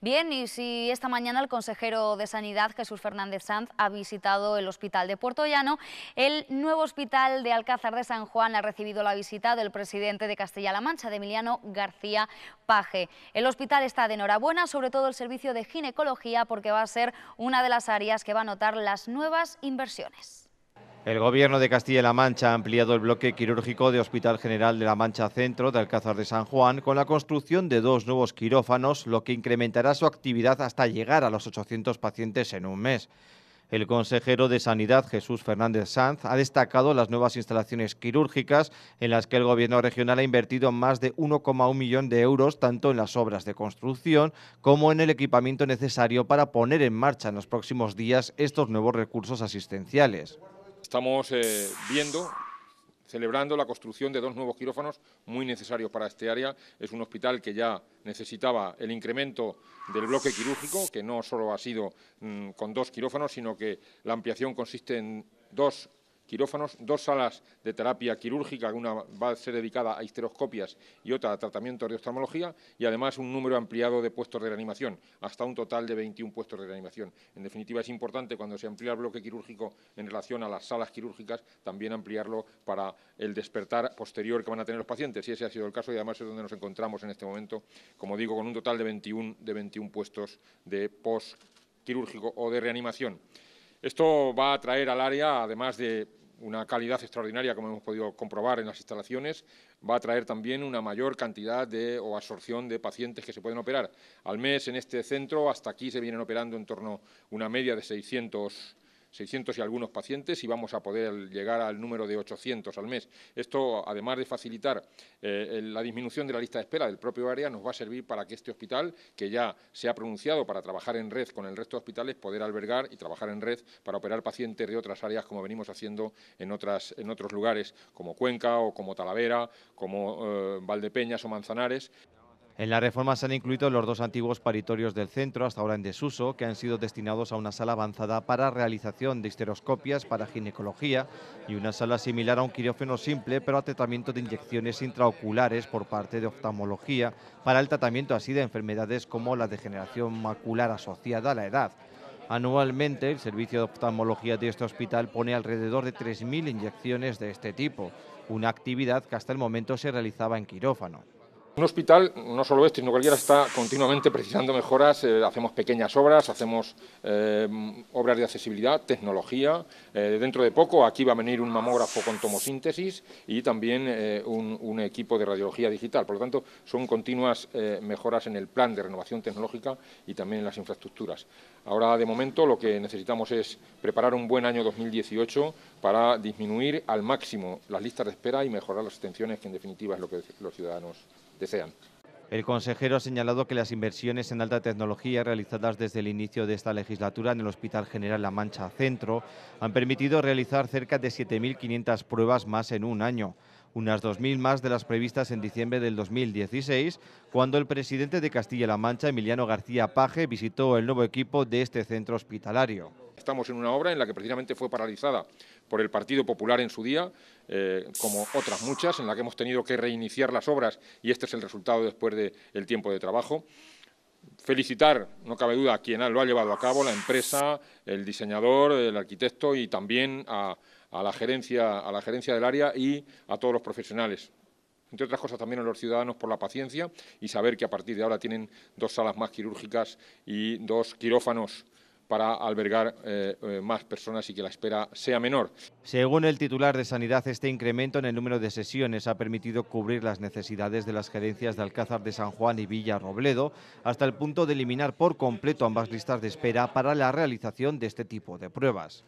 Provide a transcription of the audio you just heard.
Bien, y si esta mañana el consejero de Sanidad, Jesús Fernández Sanz, ha visitado el hospital de Puerto Llano, el nuevo hospital de Alcázar de San Juan ha recibido la visita del presidente de Castilla-La Mancha, de Emiliano García Paje. El hospital está de enhorabuena, sobre todo el servicio de ginecología, porque va a ser una de las áreas que va a notar las nuevas inversiones. El Gobierno de Castilla-La Mancha ha ampliado el bloque quirúrgico de Hospital General de la Mancha Centro de Alcázar de San Juan con la construcción de dos nuevos quirófanos, lo que incrementará su actividad hasta llegar a los 800 pacientes en un mes. El consejero de Sanidad, Jesús Fernández Sanz, ha destacado las nuevas instalaciones quirúrgicas en las que el Gobierno regional ha invertido más de 1,1 millón de euros tanto en las obras de construcción como en el equipamiento necesario para poner en marcha en los próximos días estos nuevos recursos asistenciales. Estamos eh, viendo celebrando la construcción de dos nuevos quirófanos muy necesarios para este área. Es un hospital que ya necesitaba el incremento del bloque quirúrgico, que no solo ha sido mm, con dos quirófanos, sino que la ampliación consiste en dos quirófanos, dos salas de terapia quirúrgica, una va a ser dedicada a histeroscopias y otra a tratamiento de oftalmología, y además un número ampliado de puestos de reanimación, hasta un total de 21 puestos de reanimación. En definitiva, es importante cuando se amplía el bloque quirúrgico en relación a las salas quirúrgicas, también ampliarlo para el despertar posterior que van a tener los pacientes, y ese ha sido el caso, y además es donde nos encontramos en este momento, como digo, con un total de 21, de 21 puestos de post quirúrgico o de reanimación. Esto va a traer al área, además de una calidad extraordinaria, como hemos podido comprobar en las instalaciones, va a traer también una mayor cantidad de, o absorción de pacientes que se pueden operar. Al mes en este centro, hasta aquí se vienen operando en torno a una media de 600 600 y algunos pacientes y vamos a poder llegar al número de 800 al mes. Esto, además de facilitar eh, la disminución de la lista de espera del propio área, nos va a servir para que este hospital, que ya se ha pronunciado para trabajar en red con el resto de hospitales, poder albergar y trabajar en red para operar pacientes de otras áreas, como venimos haciendo en, otras, en otros lugares, como Cuenca o como Talavera, como eh, Valdepeñas o Manzanares. En la reforma se han incluido los dos antiguos paritorios del centro, hasta ahora en desuso, que han sido destinados a una sala avanzada para realización de histeroscopias para ginecología y una sala similar a un quirófano simple, pero a tratamiento de inyecciones intraoculares por parte de oftalmología para el tratamiento así de enfermedades como la degeneración macular asociada a la edad. Anualmente, el servicio de oftalmología de este hospital pone alrededor de 3.000 inyecciones de este tipo, una actividad que hasta el momento se realizaba en quirófano. Un hospital, no solo este, sino cualquiera, está continuamente precisando mejoras, eh, hacemos pequeñas obras, hacemos eh, obras de accesibilidad, tecnología, eh, dentro de poco aquí va a venir un mamógrafo con tomosíntesis y también un, un, equipo de radiología digital, por lo tanto son continuas mejoras en el plan de renovación tecnológica y también en las infraestructuras. Ahora, de momento, lo que necesitamos es preparar un buen año 2018 para disminuir al máximo las listas de espera y mejorar las extensiones, que en definitiva es lo que los ciudadanos El consejero ha señalado que las inversiones en alta tecnología realizadas desde el inicio de esta legislatura en el Hospital General La Mancha Centro han permitido realizar cerca de 7.500 pruebas más en un año, unas 2.000 más de las previstas en diciembre del 2016, cuando el presidente de Castilla-La Mancha, Emiliano García Paje, visitó el nuevo equipo de este centro hospitalario. Estamos en una obra en la que precisamente fue paralizada por el Partido Popular en su día, eh, como otras muchas, en la que hemos tenido que reiniciar las obras y este es el resultado después del tiempo de trabajo. Felicitar, no cabe duda, a quien lo ha llevado a cabo, la empresa, el diseñador, el arquitecto y también a, la gerencia, a la gerencia del área y a todos los profesionales. Entre otras cosas también a los ciudadanos por la paciencia y saber que a partir de ahora tienen dos salas más quirúrgicas y dos quirófanos para albergar eh, eh, más personas y que la espera sea menor. Según el titular de Sanidad, este incremento en el número de sesiones ha permitido cubrir las necesidades de las gerencias de Alcázar de San Juan y Villa Robledo, hasta el punto de eliminar por completo ambas listas de espera para la realización de este tipo de pruebas.